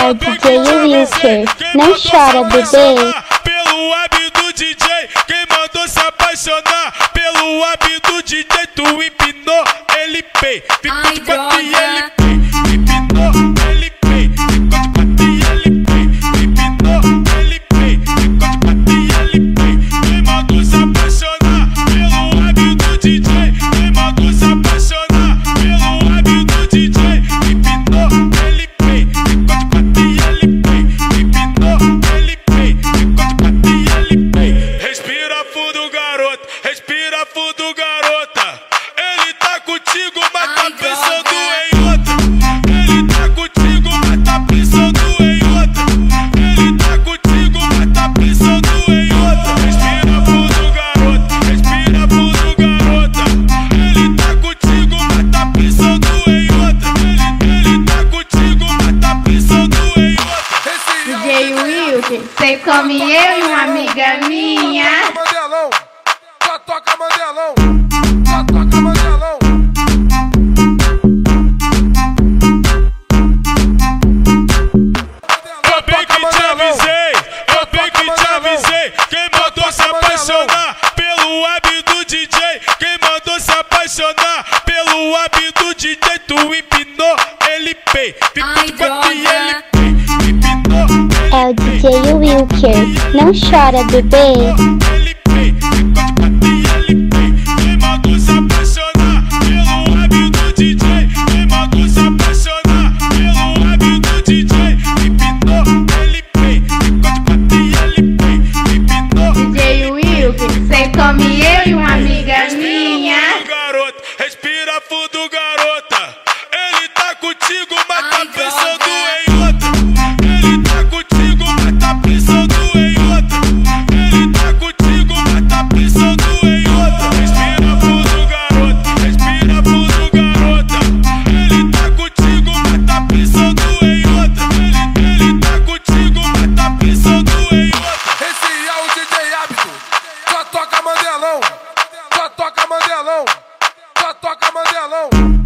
É o DJ Wilker, não chora, bebê. Pelo hábito do DJ, quem mandou se apaixonar? Pelo hábito do DJ, tu empinou ele pei. Ficou de quatro e ele garoto. Respira fundo, garota. Ele tá contigo, mas tá pensando em outra. Ele tá contigo, mas tá pensando em outra. Ele tá contigo, mas tá pensando em outra. Respira fundo, garoto. Respira fundo, garota. Ele tá contigo, mas tá pensando em outra. Ele, ele tá contigo, mas tá pensando em outra. DJ Wilker, você come eu e uma amiga minha. Pelo hábito do DJ? Tu empinou ele pei. De e É o DJ Wilker, não chora, bebê. Respira fundo, garota. Ele tá contigo, mas tá pensando em outro. Ele tá contigo, mas tá pensando em outro. Ele tá contigo, mas tá pensando em outro. Respira fundo, garota. Respira fundo, garota. Ele tá contigo, mas tá pensando em outro. Ele, ele tá contigo, mas tá pensando em outro. Esse é o DJ hábito. Só toca Mandelão. Só toca Mandelão toca mandelão.